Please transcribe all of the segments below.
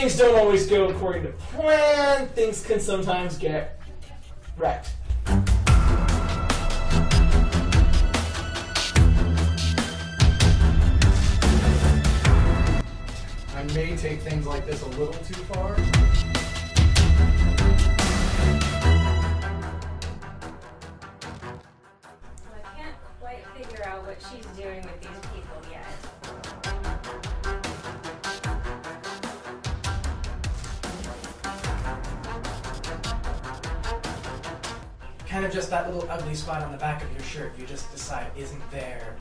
things don't always go according to plan. Things can sometimes get wrecked. I may take things like this a little too far. I can't quite figure out what she's doing with these of just that little ugly spot on the back of your shirt you just decide isn't there.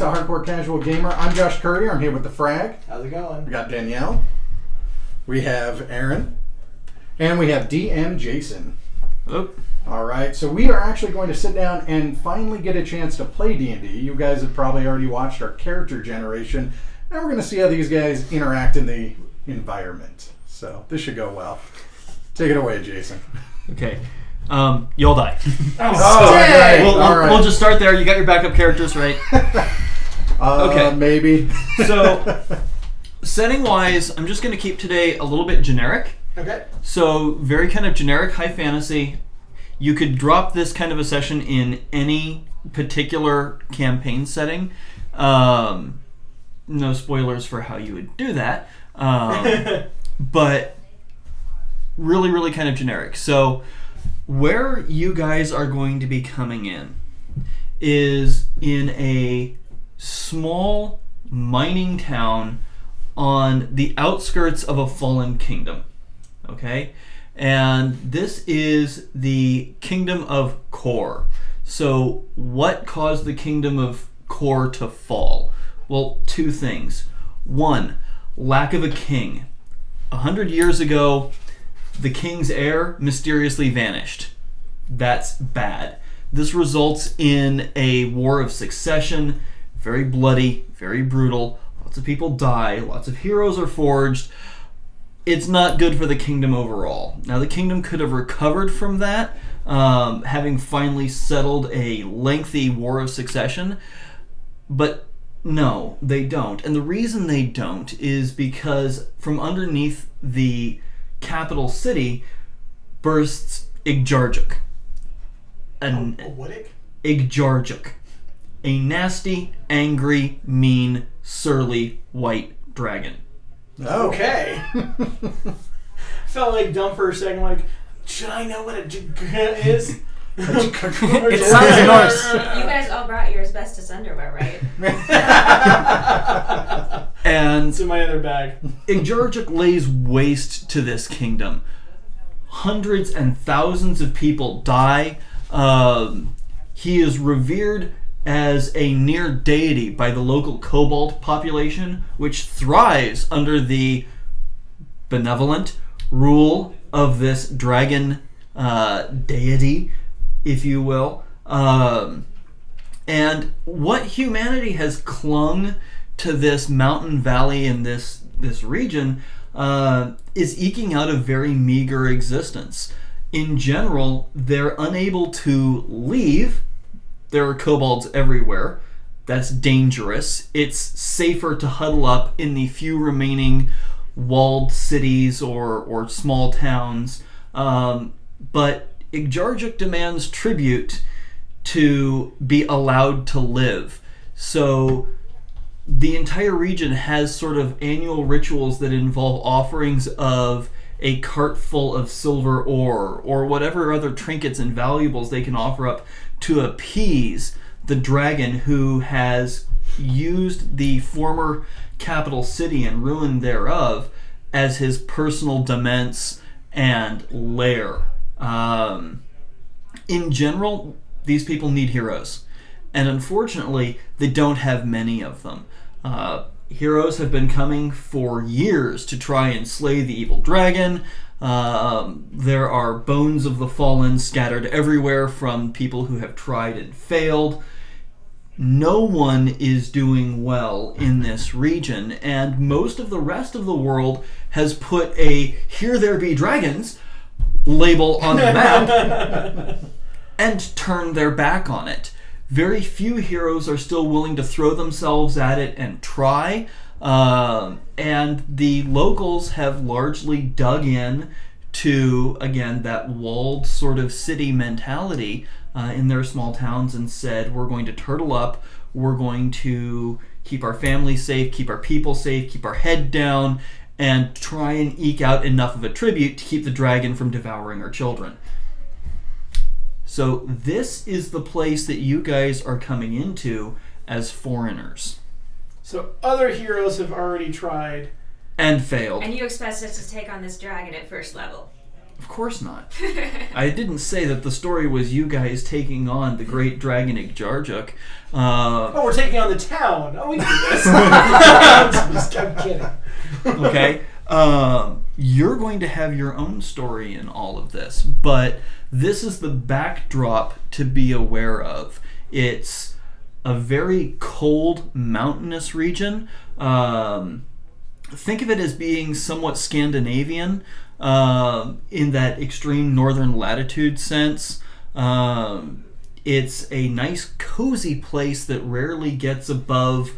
To Hardcore Casual Gamer. I'm Josh Courier. I'm here with the Frag. How's it going? We got Danielle. We have Aaron. And we have DM Jason. Oh, All right, so we are actually going to sit down and finally get a chance to play D&D. You guys have probably already watched our character generation. Now we're going to see how these guys interact in the environment. So this should go well. Take it away, Jason. okay. Um, you'll die. Oh, okay. we'll, we'll, right. we'll just start there. You got your backup characters, right? Uh, okay. Maybe. So, setting wise, I'm just going to keep today a little bit generic. Okay. So, very kind of generic high fantasy. You could drop this kind of a session in any particular campaign setting. Um, no spoilers for how you would do that. Um, but really, really kind of generic. So, where you guys are going to be coming in is in a small mining town on the outskirts of a fallen kingdom. Okay? And this is the kingdom of Kor. So, what caused the kingdom of Kor to fall? Well, two things. One, lack of a king. A hundred years ago, the king's heir mysteriously vanished. That's bad. This results in a war of succession, very bloody, very brutal. Lots of people die, lots of heroes are forged. It's not good for the kingdom overall. Now, the kingdom could have recovered from that, um, having finally settled a lengthy war of succession, but no, they don't. And the reason they don't is because from underneath the capital city bursts Igjarjuk. An What? Igjarjuk. A nasty, angry, mean, surly white dragon. Okay. Felt like dumb for a second. Like, should I know what a a j- is? It sounds Norse. You guys all brought your asbestos underwear, right? And It's in my other bag. Igjarjuk lays waste to this kingdom. Hundreds and thousands of people die. Um, he is revered as a near deity by the local kobold population, which thrives under the benevolent rule of this dragon uh, deity, if you will. Um, and what humanity has clung to this mountain valley and this this region uh, is eking out a very meager existence. In general, they're unable to leave. There are kobolds everywhere. That's dangerous. It's safer to huddle up in the few remaining walled cities or, or small towns. Um, but Igjarjuk demands tribute to be allowed to live. So the entire region has sort of annual rituals that involve offerings of a cart full of silver ore or whatever other trinkets and valuables they can offer up to appease the dragon who has used the former capital city and ruin thereof as his personal demesne and lair. Um, in general, these people need heroes. And unfortunately, they don't have many of them. Uh, heroes have been coming for years to try and slay the evil dragon. Um, there are bones of the fallen scattered everywhere from people who have tried and failed. No one is doing well in this region, and most of the rest of the world has put a Here There Be Dragons label on the map and turned their back on it. Very few heroes are still willing to throw themselves at it and try. Um, and the locals have largely dug in to, again, that walled sort of city mentality uh, in their small towns and said, we're going to turtle up, we're going to keep our families safe, keep our people safe, keep our head down, and try and eke out enough of a tribute to keep the dragon from devouring our children. So, this is the place that you guys are coming into as foreigners So other heroes have already tried. and failed. And you expect us to take on this dragon at first level. Of course not. I didn't say that the story was you guys taking on the great dragon Igjarjuk. Uh, Oh, we're taking on the town. Oh, we can do this. I'm, just, I'm kidding. okay? Um, you're going to have your own story in all of this, but this is the backdrop to be aware of. It's a very cold, mountainous region. Um, think of it as being somewhat Scandinavian um in that extreme northern latitude sense. Um, it's a nice, cozy place that rarely gets above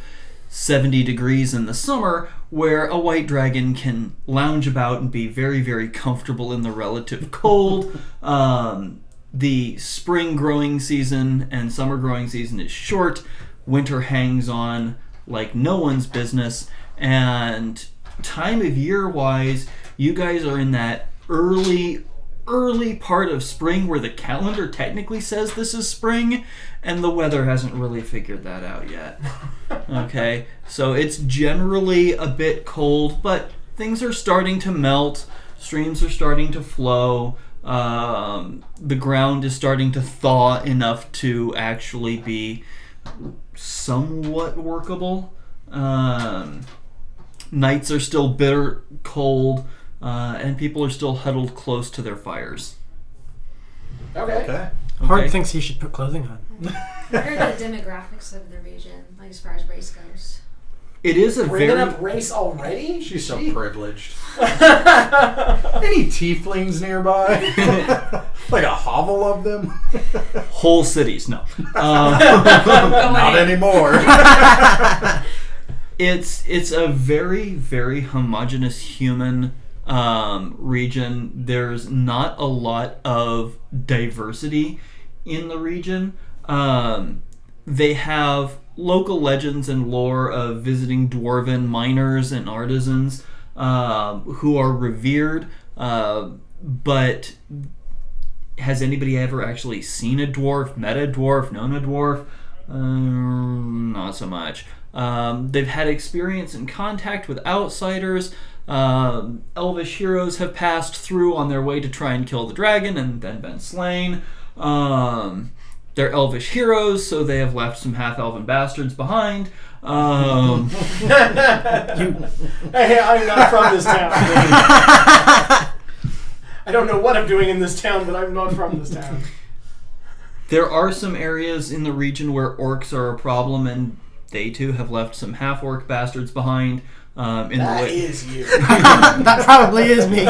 70 degrees in the summer, where a white dragon can lounge about and be very, very comfortable in the relative cold. Um, the spring growing season and summer growing season is short. Winter hangs on like no one's business. And time of year wise, you guys are in that early, early part of spring where the calendar technically says this is spring, and the weather hasn't really figured that out yet. Okay, so it's generally a bit cold, but things are starting to melt, streams are starting to flow. Um, the ground is starting to thaw enough to actually be somewhat workable. Um, nights are still bitter cold, uh, and people are still huddled close to their fires. Okay. Okay. Hard Okay? thinks he should put clothing on. What are the demographics of the region, like as far as race goes? It is a Bringing very up race already? She's so Gee. privileged. Any tieflings nearby? like a hovel of them? whole cities. No, um, Not anymore. it's it's a very very homogenous human um, region. There's not a lot of diversity in the region. Um, they have local legends and lore of visiting dwarven miners and artisans um, who are revered, uh, but has anybody ever actually seen a dwarf, met a dwarf, known a dwarf? Um, not so much. Um, they've had experience and contact with outsiders. Um, elvish heroes have passed through on their way to try and kill the dragon and then been slain. Um, they're elvish heroes, so they have left some half elven bastards behind. Um, Hey, I'm not from this town. I don't know what I'm doing in this town, but I'm not from this town. There are some areas in the region where orcs are a problem, and they too have left some half orc bastards behind. Um, in the That way is you. that probably is me.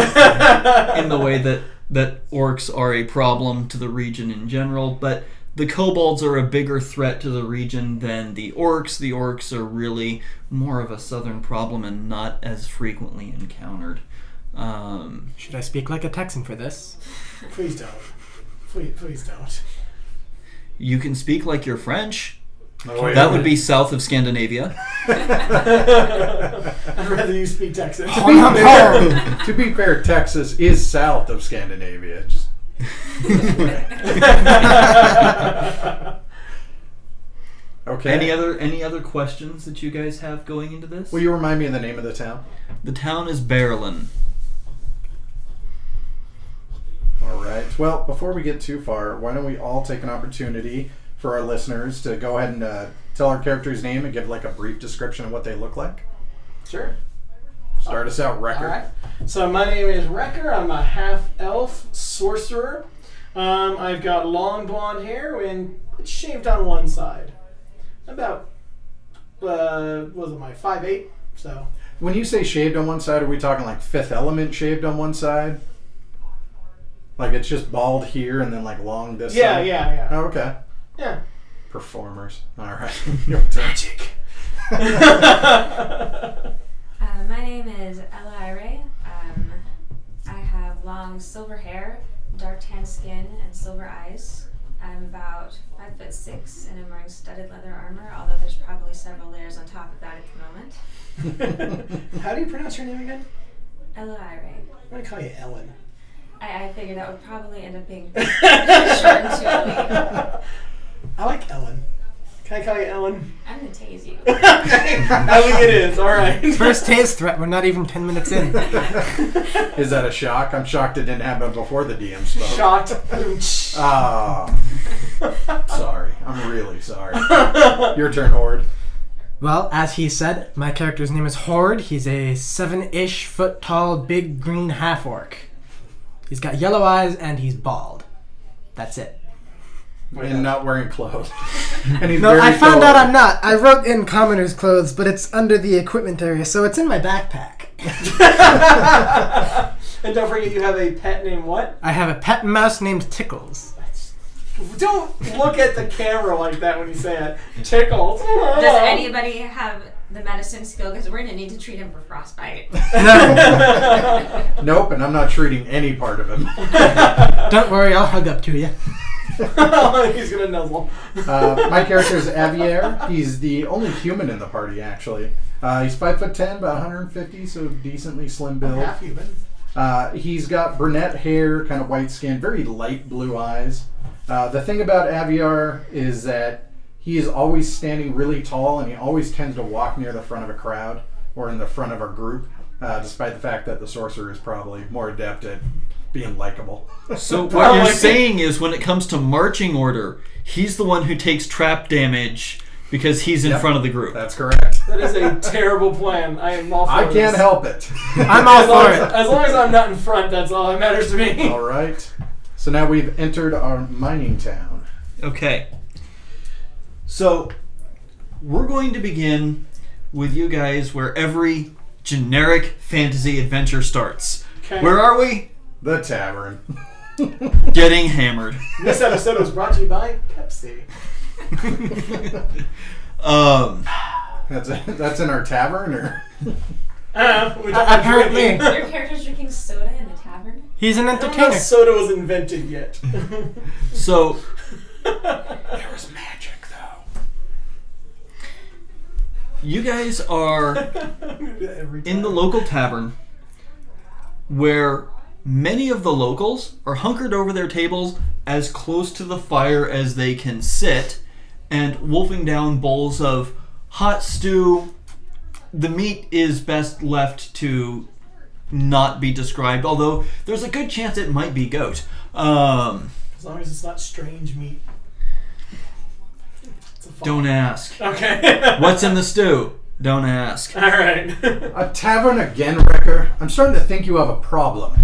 in the way that that orcs are a problem to the region in general, but the kobolds are a bigger threat to the region than the orcs. The orcs are really more of a southern problem and not as frequently encountered. Um, Should I speak like a Texan for this? Please don't. Please, please don't. you can speak like you're French. Oh, wait, That would be south of Scandinavia. I'd rather you speak Texan. To be, fair, to be fair, Texas is south of Scandinavia. Just okay. Any other any other questions that you guys have going into this? Will you remind me of the name of the town? The town is Berlin. All right. Well, before we get too far, why don't we all take an opportunity for our listeners to go ahead and uh, tell our character's name and give like a brief description of what they look like? Sure. Start us out, Wrecker. All right. So my name is Wrecker. I'm a half elf sorcerer. Um, I've got long blonde hair and it's shaved on one side. About uh, what was it my five eight? So When you say shaved on one side, are we talking like Fifth Element shaved on one side? Like it's just bald here and then like long this yeah, side? yeah, yeah, Oh, okay. Yeah. Performers. All right. Your turn. Magic. Uh, my name is Ella Ire. Um, I have long silver hair, dark tan skin, and silver eyes. I'm about five foot six, and I'm wearing studded leather armor. Although there's probably several layers on top of that at the moment. How do you pronounce your name again? Ella Ire. I'm gonna call you Ellen. I, I figured that would probably end up being short and too early. I like Ellen. Can I call you Ellen? I'm gonna tase you. I think it is. All right. First tase threat. We're not even ten minutes in. Is that a shock? I'm shocked it didn't happen before the DM spoke. Shocked. Ah. sorry. I'm really sorry. Your turn, Horde. Well, as he said, my character's name is Horde. He's a seven-ish foot tall, big green half orc. He's got yellow eyes and he's bald. That's it. And not wearing clothes. and he's No, I found tall. out I'm not. I wrote in commoner's clothes, but it's under the equipment area, so it's in my backpack. and don't forget you have a pet named what? I have a pet mouse named Tickles. Don't look at the camera like that when you say it. Tickles. Does anybody have the medicine skill? Because we're gonna need to treat him for frostbite. No, Nope, and I'm not treating any part of him. don't worry, I'll hug up to you. He's gonna nuzzle. Uh, my character is Avier. He's the only human in the party, actually. Uh, he's five foot ten, about 150, so decently slim build. Half human. Uh, he's got brunette hair, kind of white skin, very light blue eyes. Uh, the thing about Aviar is that he is always standing really tall, and he always tends to walk near the front of a crowd or in the front of a group, uh, despite the fact that the sorcerer is probably more adept at being likable. So what Well, you're like- saying is, when it comes to marching order, he's the one who takes trap damage because he's in Yep. front of the group. That's correct. That is a terrible plan. I am all for I this. can't help it. I'm all As long for as, it. as long as I'm not in front, that's all that matters to me. All right. So now we've entered our mining town. Okay. So we're going to begin with you guys where every generic fantasy adventure starts. Okay. Where are we? The tavern. Getting hammered. This episode was brought to you by Pepsi. Um, That's that's in our tavern, or Uh, we don't Apparently. drink. Your character's drinking soda in the tavern? He's an I don't know entertainer. soda was invented yet. so there was magic though. you guys are in the local tavern where many of the locals are hunkered over their tables as close to the fire as they can sit and wolfing down bowls of hot stew. The meat is best left to not be described, although there's a good chance it might be goat. Um, As long as it's not strange meat. It's a fun- don't ask. Okay. What's in the stew? Don't ask. All right. A tavern again, Wrecker? I'm starting to think you have a problem.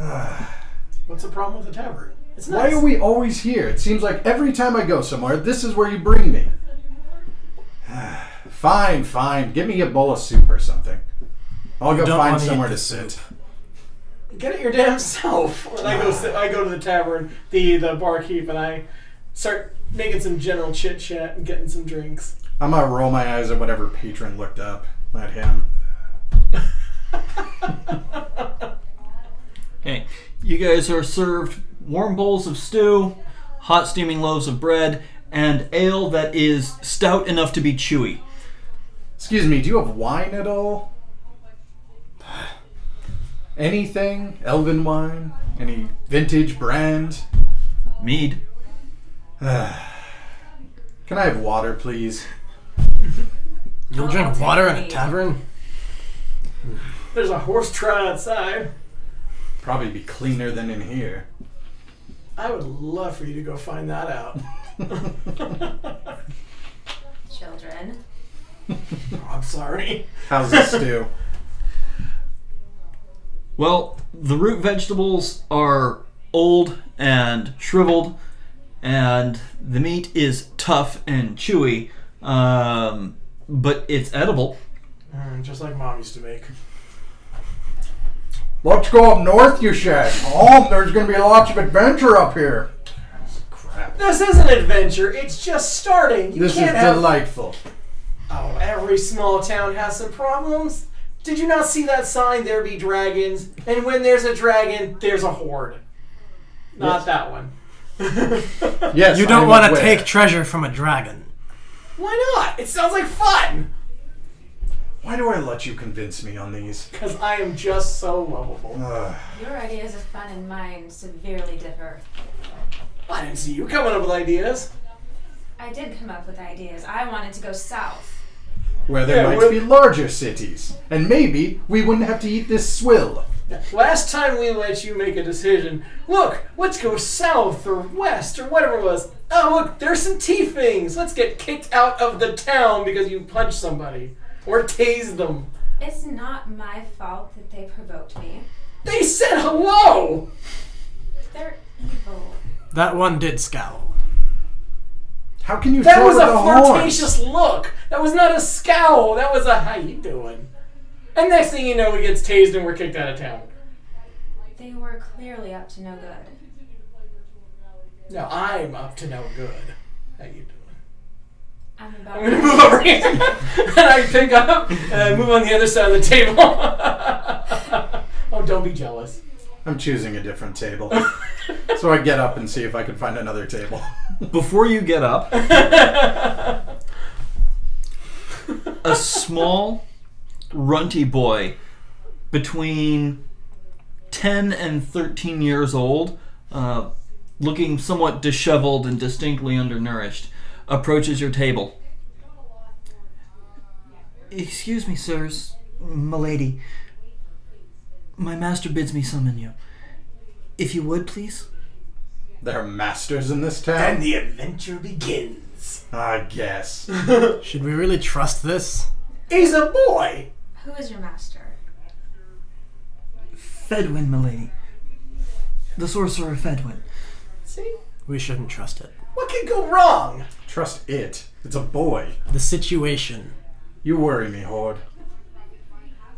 What's the problem with the tavern? It's Why are we always here? It seems like every time I go somewhere, this is where you bring me. fine, fine. Give me a bowl of soup or something. I'll go Don't find somewhere to the sit. Get it your damn self. When I go, sit, I go to the tavern, the the barkeep, and I start making some general chit chat and getting some drinks. I'm gonna roll my eyes at whatever patron looked up at him. Okay, you guys are served warm bowls of stew, hot steaming loaves of bread, and ale that is stout enough to be chewy. Excuse me, do you have wine at all? Anything? Elven wine? Any vintage brand? Mead. Can I have water, please? You'll I'll- drink water in a tavern? There's a horse trough outside. Probably be cleaner than in here. I would love for you to go find that out. Children. Oh, I'm sorry. How's this stew? Well, the root vegetables are old and shriveled, and the meat is tough and chewy, um, but it's edible. Mm, just like mom used to make. Let's go up north, you said. Oh, there's going to be lots of adventure up here. Crap. This is an adventure. It's just starting. You This is can't have. delightful. Oh, every small town has some problems. Did you not see that sign? There be dragons, and when there's a dragon, there's a horde. Not Yes. that one. Yes, You don't want to take treasure from a dragon. Why not? It sounds like fun. Why do I let you convince me on these? Because I am just so lovable. Ugh. Your ideas of fun and mine severely differ. I didn't see you coming up with ideas. I did come up with ideas. I wanted to go south. where there Yeah, might we're- be larger cities, and maybe we wouldn't have to eat this swill. Last time we let you make a decision, look, let's go south or west or whatever it was. Oh, look, there's some tieflings. Let's get kicked out of the town because you punched somebody or tased them. It's not my fault that they provoked me. They said hello. They're evil. That one did scowl. How can you That was a the horns? flirtatious look. That was not a scowl. That was a how you doing. And next thing you know, he gets tased and we're kicked out of town. They were clearly up to no good. No, I'm up to no good. How you doing? I'm I'm gonna move over here, and I pick up and I move on the other side of the table. oh, don't be jealous. I'm choosing a different table. so I get up and see if I can find another table. Before you get up, a small, runty boy between 10 and 13 years old, uh, looking somewhat disheveled and distinctly undernourished, approaches your table. Excuse me, sirs, milady. My master bids me summon you. If you would, please. There are masters in this town? And the adventure begins. I guess. Should we really trust this? He's a boy. Who is your master? Fedwin, milady. The sorcerer Fedwin. See, We shouldn't trust it. what could go wrong? Trust it. It's a boy. The situation. You worry me, Horde.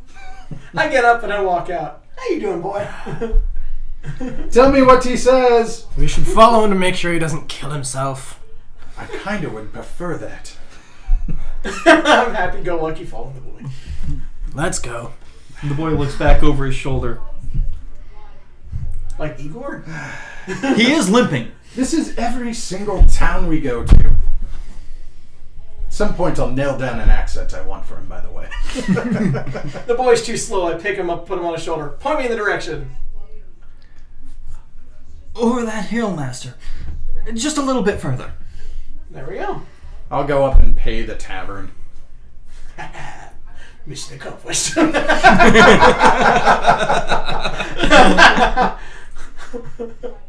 I get up and I walk out. How you doing, boy? Tell me what he says. We should follow him to make sure he doesn't kill himself. I kinda would prefer that. I'm happy-go-lucky following the boy. Let's go. The boy looks back over his shoulder. Like Igor? He is limping. This is every single town we go to. At some point, I'll nail down an accent I want for him, by the way. The boy's too slow. I pick him up, put him on his shoulder. Point me in the direction. Over that hill, master. Just a little bit further. There we go. I'll go up and pay the tavern. Mission accomplished.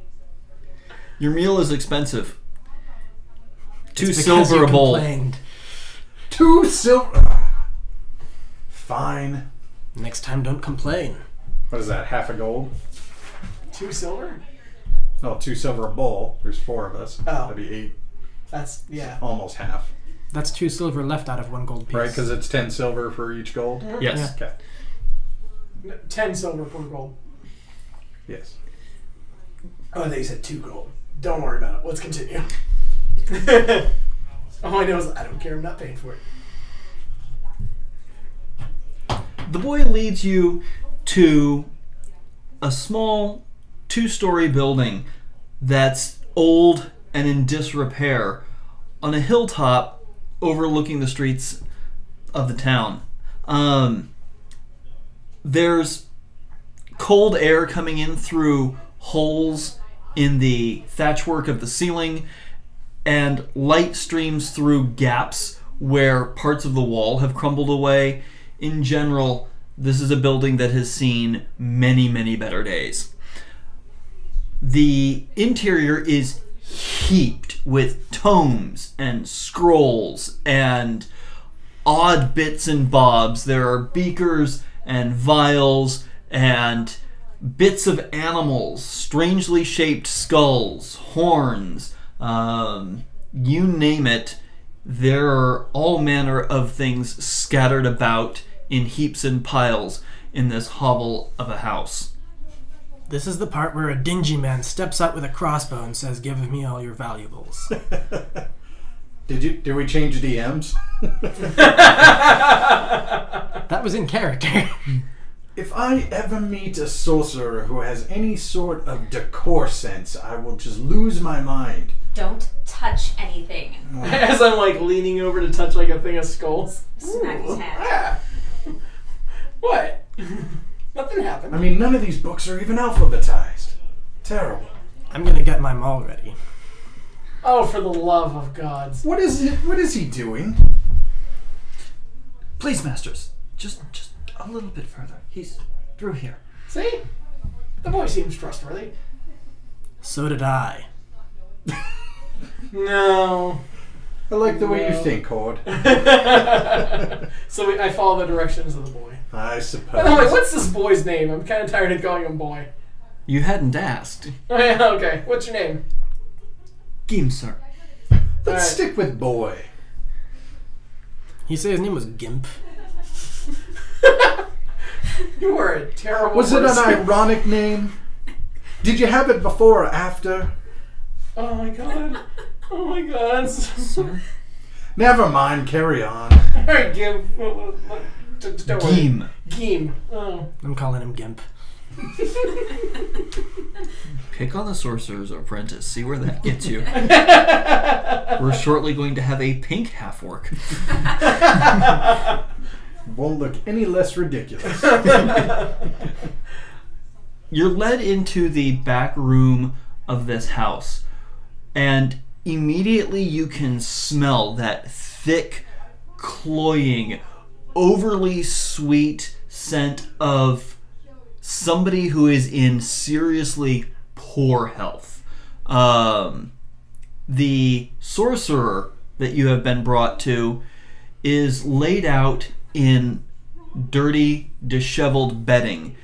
Your meal is expensive. Two It's silver you a bowl. complained. Two silver. Fine. Next time, don't complain. What is that? Half a gold? Two silver? No, Oh, two silver a bowl. There's four of us. Oh. That'd be eight. That's, yeah. Almost half. That's two silver left out of one gold piece. Right? Because it's ten silver for each gold. Mm-hmm. Yes. Okay. Ten silver per gold. Yes. Oh, they said two gold. Don't worry about it. Let's continue. All I know is I don't care. I'm not paying for it. The boy leads you to a small two story building that's old and in disrepair on a hilltop overlooking the streets of the town. Um, there's cold air coming in through holes in the thatchwork of the ceiling, and light streams through gaps where parts of the wall have crumbled away. In general, this is a building that has seen many, many better days. The interior is heaped with tomes and scrolls and odd bits and bobs. There are beakers and vials and bits of animals, strangely shaped skulls, horns, um, you name it. There are all manner of things scattered about in heaps and piles in this hovel of a house. This is the part where a dingy man steps out with a crossbow and says, "Give me all your valuables." Did you? Did we change DMs? that was in character. If I ever meet a sorcerer who has any sort of decor sense, I will just lose my mind. Don't touch anything. As I'm like leaning over to touch like a thing of skulls. Smack his hand. Ah. What? Nothing happened. I mean, none of these books are even alphabetized. Terrible. I'm gonna get my maul ready. Oh, for the love of gods. What is it? What is he doing? Please, masters, just just a little bit further. He's through here. See? The boy seems trustworthy. So did I. No. I like the way No. you think, Cord. so we, I follow the directions of the boy. I By suppose. the way, what's this boy's name? I'm kind of tired of calling him boy. You hadn't asked. Oh, yeah, okay. What's your name? Gim, sir. Let's Alright. stick with boy. He said his name was Gimp. You were a terrible Was it an ironic name? Did you have it before or after? Oh my god. Oh my god. Never mind. Carry on. Alright, Don't worry. Gim. Oh. I'm calling him Gimp. Pick on the sorcerer's apprentice. See where that gets you. We're shortly going to have a pink half orc. Won't look any less ridiculous. You're led into the back room of this house, and immediately you can smell that thick, cloying, overly sweet scent of somebody who is in seriously poor health. Um, the sorcerer that you have been brought to is laid out in dirty, disheveled bedding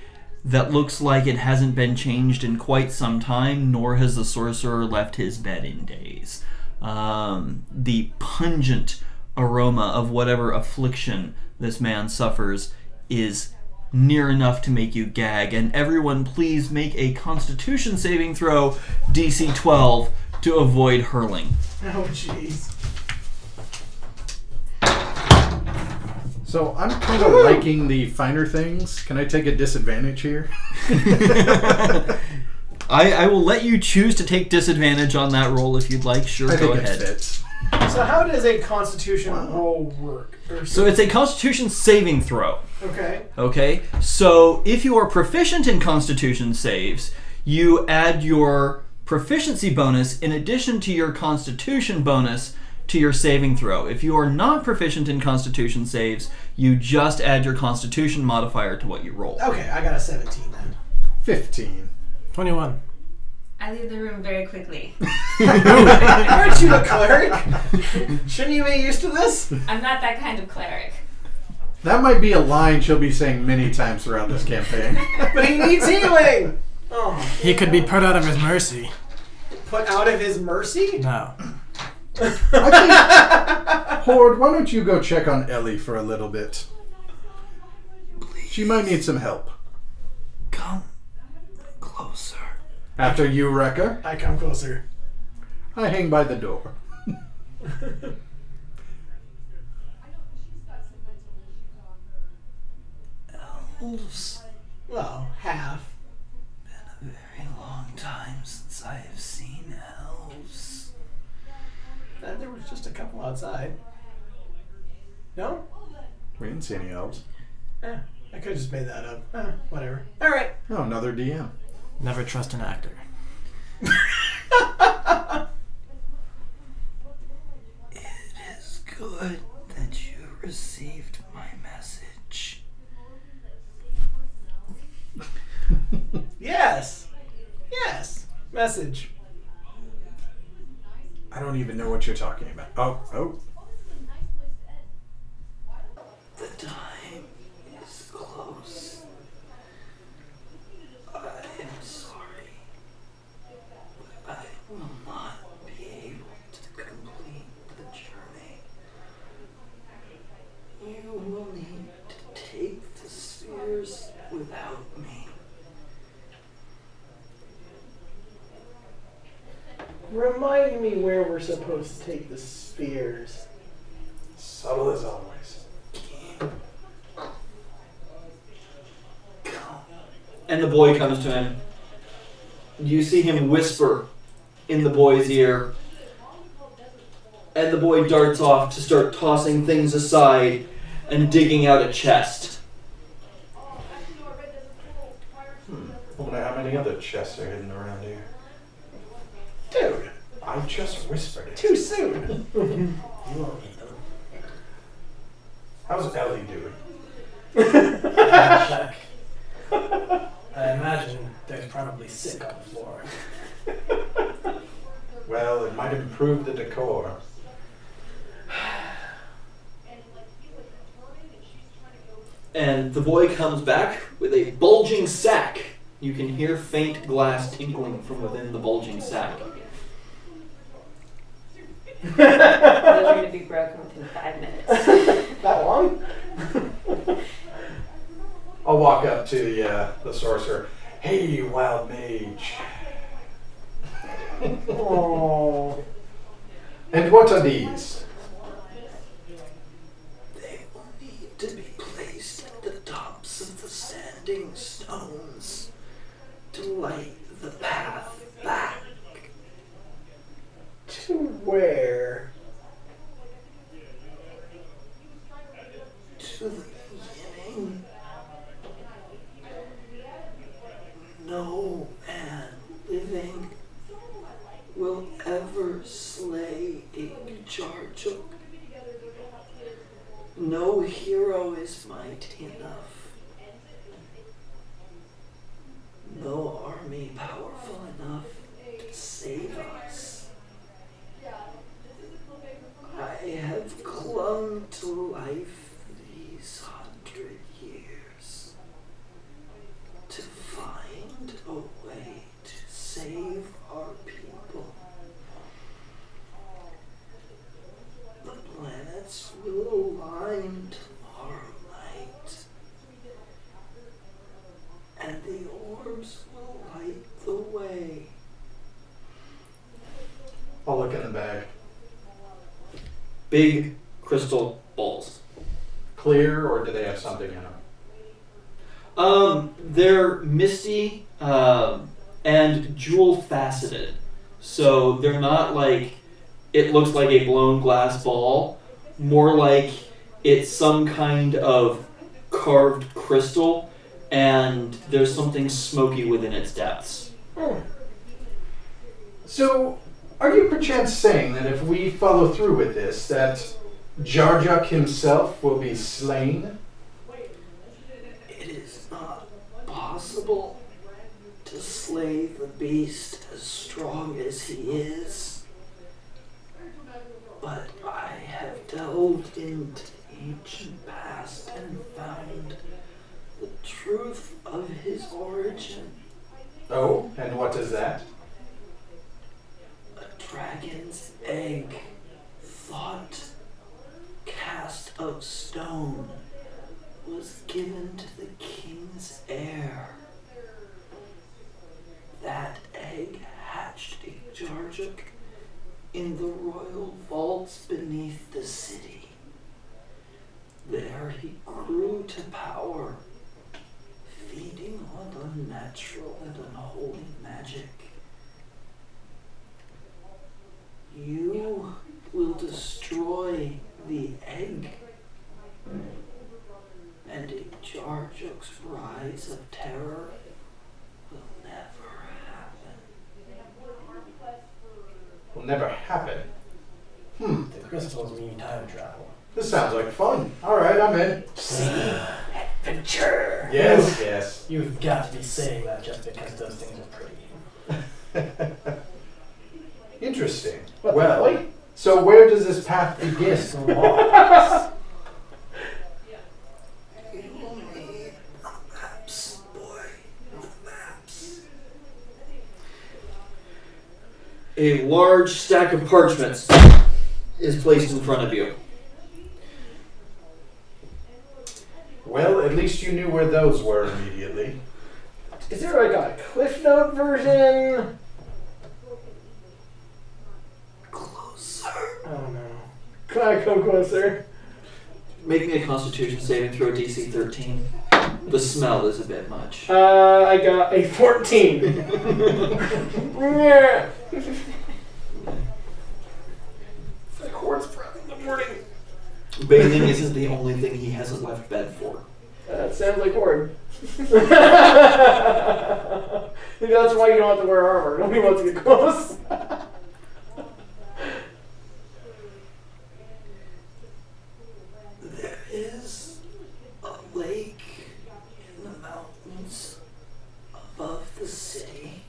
that looks like it hasn't been changed in quite some time, nor has the sorcerer left his bed in days. Um, the pungent aroma of whatever affliction this man suffers is near enough to make you gag. And everyone, please make a constitution saving throw, DC 12, to avoid hurling. Oh jeez. So I'm kind of liking the finer things. Can I take a disadvantage here? I, I will let you choose to take disadvantage on that roll if you'd like. Sure, I go think it ahead. fits. So how does a constitution roll work? Or So it's a constitution saving throw. okay. Okay? So if you are proficient in constitution saves, you add your proficiency bonus in addition to your constitution bonus to your saving throw. If you are not proficient in constitution saves, you just add your constitution modifier to what you roll. Okay, I got a 17 then. 15. 21. I leave the room very quickly. Aren't you a cleric? Shouldn't you be used to this? I'm not that kind of cleric. That might be a line she'll be saying many times throughout this campaign. But he needs healing. Oh, He could be put out of his mercy. put out of his mercy. No. I think, Horde, why don't you go check on Ellie for a little bit? She might need some help. Come closer. After you, Wrecker, I come closer. I hang by the door. Elves. Well, half. Been A very long time since I have seen elves. Uh, there was just a couple outside. No? We didn't see any elves. Eh, I could have just made that up. Eh, whatever. All right. Oh, another DM. Never trust an actor. It is good that you received my message. Yes. Yes. Message. I don't even know what you're talking about. Oh, oh. The time is close. help me. Remind me where we're supposed to take the spears. Subtle as always. And the boy comes to him. You see him whisper in the boy's ear. And the boy darts off to start tossing things aside and digging out a chest. Hmm. I wonder how many other chests are hidden around here. Dude, I just whispered it. too soon. You won't need them. How's Ellie doing? Check. I imagine there's probably sick on the floor. Well, it might improve the decor. And the boy comes back with a bulging sack. You can hear faint glass tinkling from within the bulging sack. Those are going to be broken within five minutes. that long? I'll walk up to the uh, the sorcerer. Hey, wild mage. Oh. And what are these? They will need to be placed at the tops of the standing stones to light the path back. To where? to the beginning. No man living will ever slay Igjarjuk. No hero is mighty enough. No army powerful enough to save us. I clung to life these hundred years to find a way to save our people. The planets will align tomorrow night, and the orbs will light the way. I'll look in the bag. Big crystal balls. Clear, or do they have something in them? Um, they're misty um, and jewel faceted, so they're not like it looks like a blown glass ball. More like it's some kind of carved crystal, and there's something smoky within its depths. So, are you perchance saying that if we follow through with this, that Jarjuk himself will be slain? It is not possible to slay the beast as strong as he is. But I have delved into the ancient past and found the truth of his origin. Oh, and what is that? A dragon's egg, thought cast of stone, was given to the king's heir. That egg hatched a Igjarjuk in the royal vaults beneath the city. There he grew to power, feeding on unnatural and unholy magic. You will destroy the egg. And Igjarjuk's rise of terror will never happen. Will never happen. Hmm, The crystals mean time travel. this sounds like fun. Alright, I'm in. See? Adventure! Yes, yes. You've got to be saying that just because those things are pretty. Interesting. What, well, really? So where does this path begin? Crystal balls. You will need the maps, maps. A large stack of parchments is placed in front of you. Well, at least you knew where those were immediately. Is there like a Cliff Note version? Closer. Oh no. Can I come closer? Make me a Constitution saving throw DC 13. The smell is a bit much. Uh, I got a 14. Yeah. it's like breath in the morning. Bathing isn't the only thing he hasn't left bed for. That sounds like horde. Maybe that's why you don't have to wear armor. Nobody wants to get close. There is a lake in the mountains above the city.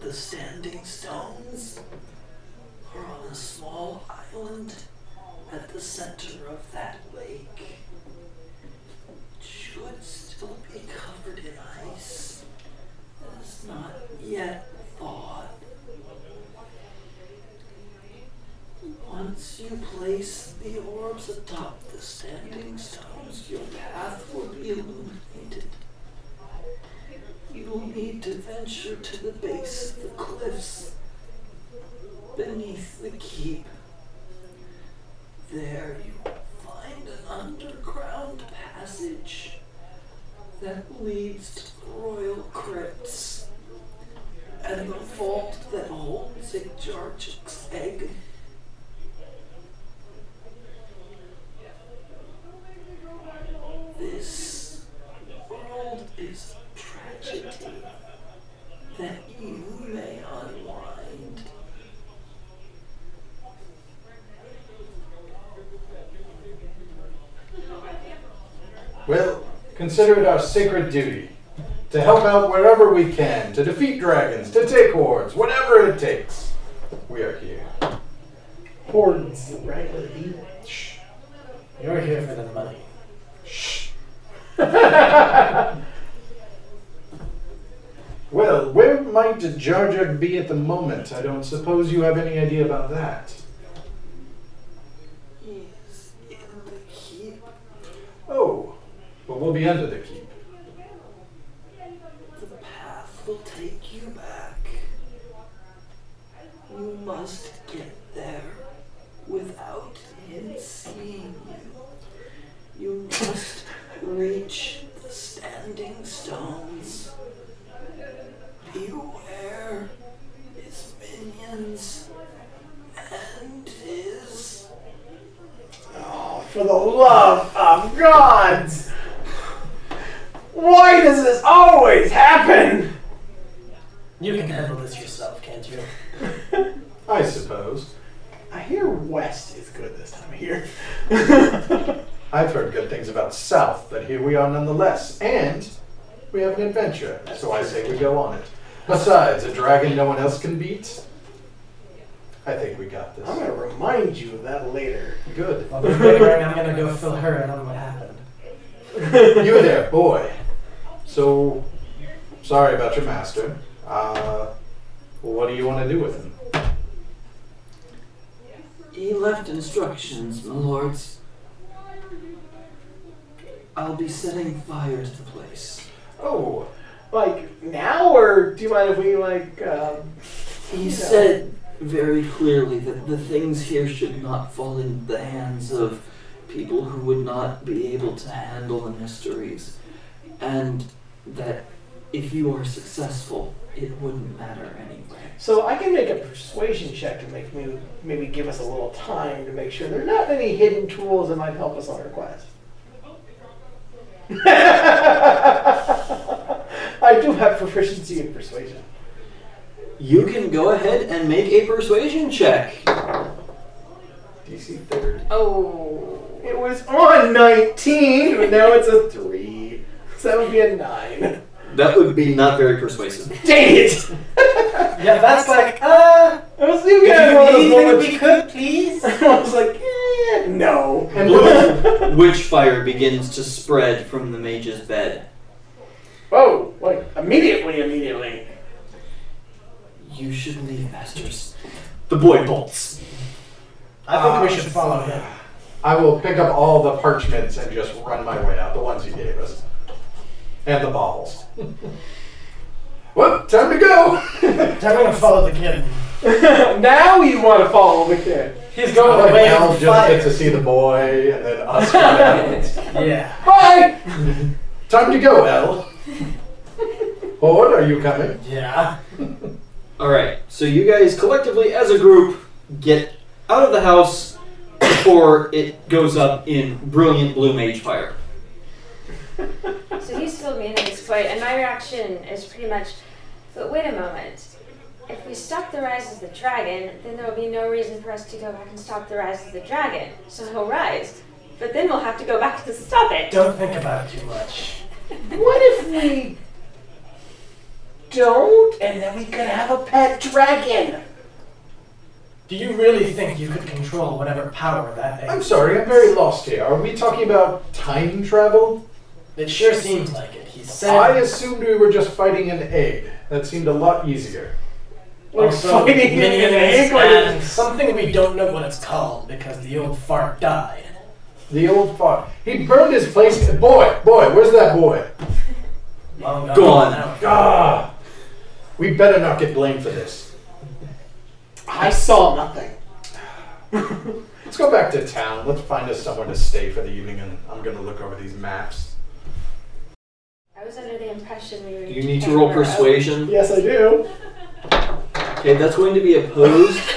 The standing stones are on a small island at center of that lake. It should still be covered in ice. It is not yet thawed. Once you place the orbs atop the standing stones, your path will be illuminated. You will need to venture to the base of the cliffs beneath the keep. There you will find an underground passage that leads to the royal crypts and the vault that holds a Jarchik's egg. This world is a tragedy that you may unwind. Well, consider it our sacred duty to help out wherever we can, to defeat dragons, to take hordes, whatever it takes. We are here. Hordes, right? With a V. Shh. You're here for the money. Shh. Well, where might Jar Jar be at the moment? I don't suppose you have any idea about that. He is in the keep. Oh, but we'll be under the keep. The path will take you back. You must get there without him seeing you. You must reach the standing stones. Beware his minions and his. Oh, for the love of gods! Why does this always happen? You can handle this yourself, can't you? I suppose. I hear West is good this time of year. I've heard good things about South, but here we are nonetheless, and we have an adventure, so I say we go on it. Besides, a dragon no one else can beat. I think we got this. I'm gonna remind you of that later. Good. While we're I'm gonna go fill her in on what happened. You there, boy. So, sorry about your master. Uh, what do you want to do with him? He left instructions, my lords. I'll be setting fire to the place. Oh, like now, or do you mind if we like? Um, He Yeah. said very clearly that the things here should not fall into the hands of people who would not be able to handle the mysteries, and that if you are successful, it wouldn't matter anyway. so I can make a persuasion check to make me maybe give us a little time to make sure there are not any hidden tools that might help us on our quest. I do have proficiency in persuasion. You can go ahead and make a persuasion check. DC third. Oh, it was on 19, but now it's a 3. So that would be a 9. That would be not very persuasive. Dang it! Yeah, that's like, uh, I was thinking do one of you those think moments. we could, please? I was like, eh, no. And Witch fire begins to spread from the mage's bed. Oh, like immediately, immediately. You should leave, masters. The boy bolts. I think Uh, we should follow him. I will pick up all the parchments and just run my way out, the ones you gave us. And the balls. well, time to go. I'm gonna follow the kid. now you want to follow the kid. He's going Like away Al just fire. get to see the boy, and then us. come out. Yeah. Bye. time to go, El. Horde, are you coming? Yeah. All right. So you guys collectively, as a group, get out of the house before it goes up in brilliant blue mage fire. So he's filled me in on this fight, and my reaction is pretty much, but wait a moment. If we stop the rise of the dragon, then there will be no reason for us to go back and stop the rise of the dragon. So he'll rise. But then we'll have to go back to stop it. Don't think about it too much. What if we don't, and then we could have a pet dragon? Do you really think you could control whatever power that is? I'm sorry, I'm very lost here. Are we talking about time travel? It sure seems like it. He said. I assumed we were just fighting an egg. That seemed a lot easier. We're also fighting an minions egg or- and something we don't know what it's called because the old fart died. The old fart. He burned his place. Boy, boy, where's that boy? Long gone. Gone. Ah! We better not get blamed for this. I saw nothing. Let's go back to town. Let's find us somewhere to stay for the evening, and I'm gonna look over these maps. I was under the impression we were. You need to roll persuasion. Yes, I do. Okay, that's going to be opposed